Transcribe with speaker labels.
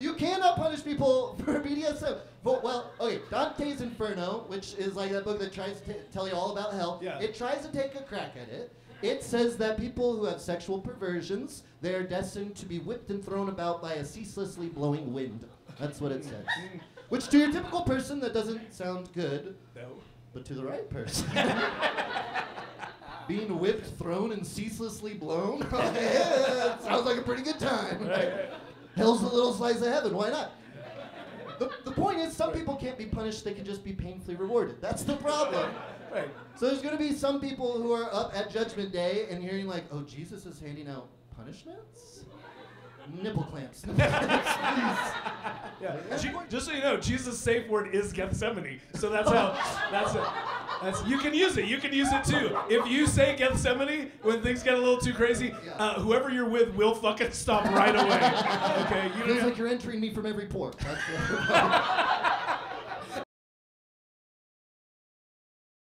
Speaker 1: You cannot punish people for BDSM. But, well, okay, Dante's Inferno, which is like that book that tries to t- tell you all about hell.
Speaker 2: Yeah.
Speaker 1: It tries to take a crack at it. It says that people who have sexual perversions, they are destined to be whipped and thrown about by a ceaselessly blowing wind. That's what it says. Which to your typical person, that doesn't sound good.
Speaker 2: No.
Speaker 1: But to the right person, being whipped, thrown, and ceaselessly blown, yeah, sounds like a pretty good time. Hell's a little slice of heaven. Why not? The, the point is, some people can't be punished; they can just be painfully rewarded. That's the problem.
Speaker 2: Right.
Speaker 1: So there's going to be some people who are up at Judgment Day and hearing like, "Oh, Jesus is handing out punishments." Nipple clamps. Nipple clamps, please.
Speaker 2: Yeah. Just so you know, Jesus' safe word is Gethsemane. So that's how. That's it. That's you can use it. You can use it too. If you say Gethsemane when things get a little too crazy, uh, whoever you're with will fucking stop right away. Okay. You
Speaker 1: Feels like you're entering me from every port.